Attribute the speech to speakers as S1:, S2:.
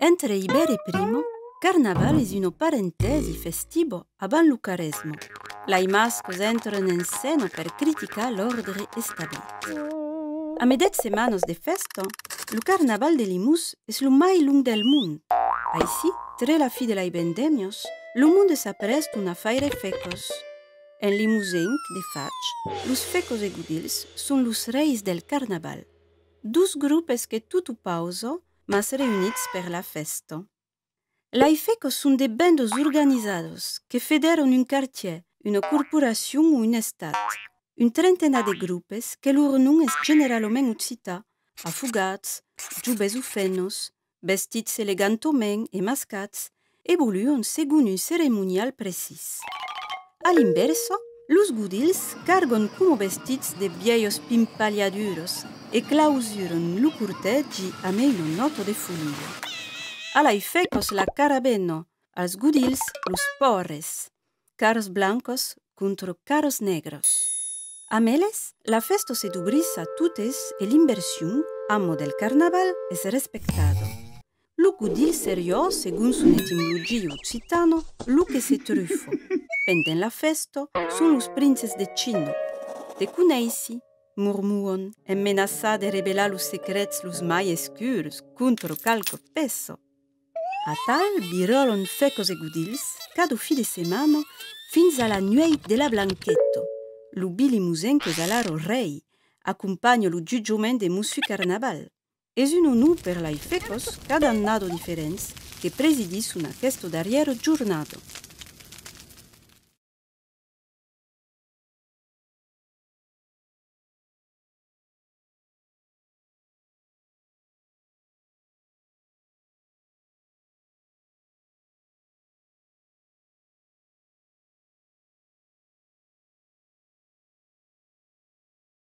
S1: Entre Ibere primo, carnaval es uno parentesi festivo avant lo caresmo. Lai mascos entran en scena per criticar l'ordre establit. A medet semanas de festa, lo carnaval de Limus es lo mai lung del mund. Així, tre la fi de lai vendemios, lo mund es aprest una faire fecos. En Limusenc, de faig, los fecos e gudils son los reis del carnaval. Dus grupes que tutu pauso, mas reunits per la festa. L'Aifeco son de bendos organizados que federon un quartier, una corporacion o un estat, un trentena de grupes que lor nom es generalment occita, afugats, jubes o fenos, vestits elegantament e mascats, evoluon segun un ceremonial precis. A l'inverso, los gudils cargon como vestits de vieios pimpaliaduros e clausuren lo corteggi a me un noto de funil. Ala i fecos la carabeno, als gudils los porres, caros blancos contro caros negros. Ameles, la festo se dubris a tutes e l'inversiun, amo del carnaval, es respectado. Lu gudil serio, segun sun etimologio occitano, lu che se truffo. Pende la festo, son los princes de Cino. Te cuneisi? murmuron e menaça de revelar los secrets los mai escurs contro calco peso. A tal viroron fecos e gudils cada fi de semana fins a la nuit de la blanqueto. Lo Billy Musenco zalaro rei accompagna lo giugiument de Monsieur Carnaval. Es un onu per la fecos cada annado diferents que presidis un aquesto d'arriero giornato.